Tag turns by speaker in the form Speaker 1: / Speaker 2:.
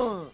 Speaker 1: Ugh.